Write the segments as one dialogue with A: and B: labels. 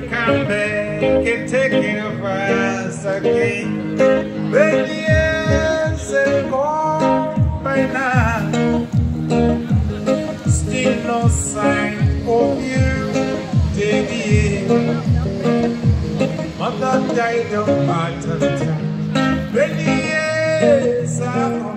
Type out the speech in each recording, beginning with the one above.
A: to come back and take of us again. But years have gone by now, still no sign of you, Daddy. Mother died of heart attack. Many years ago,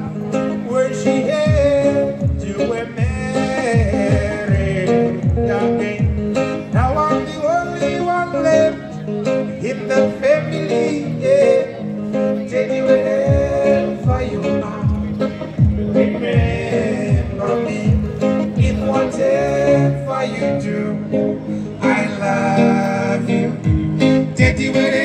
A: whatever you do. I love you. Daddy, wherever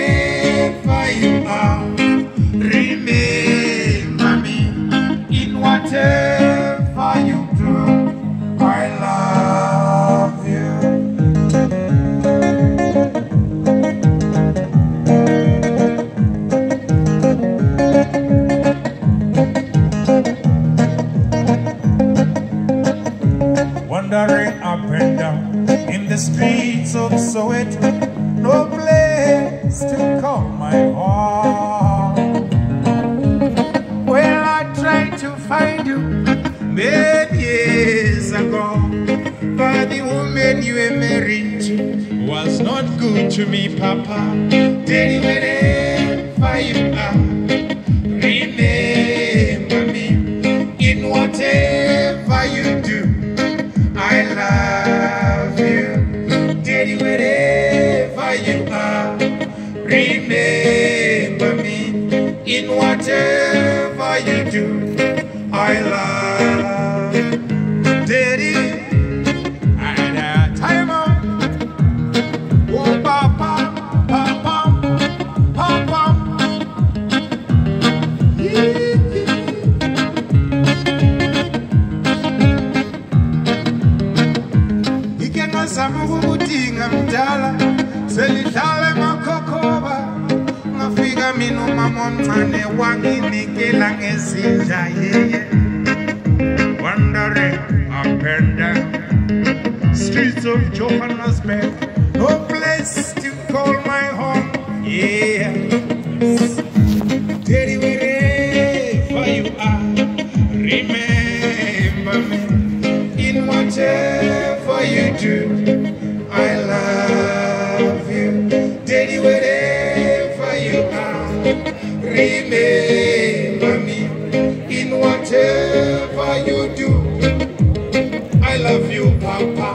A: Wandering up and down in the streets of Soweto, no place to call my home. Well, I tried to find you many years ago, but the woman you were married to was not good to me, Papa. Daddy, wherever you are, remember me in whatever you do. You are. Remember me in whatever you do. I love Daddy. And uh, time out. Oh, papa, papa, selidlala emakhokhoba ngafika mina umama omncane wanginikela ngezinja yeye wandering up and down streets of johannesburg no place to call my home yeah. Daddy, wherever you are, remember me in whatever you do. Remember me in whatever you do. I love you, Papa.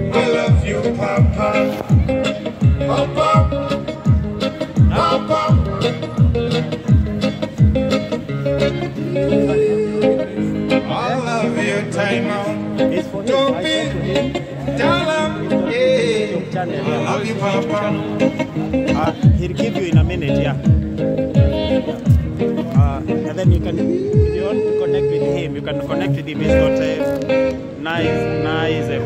A: I love you, Papa. Papa,
B: Uh, he'll give you in a minute, yeah. Uh, and then you can, if you want to connect with him, you can connect with him. He's got a nice, nice uh.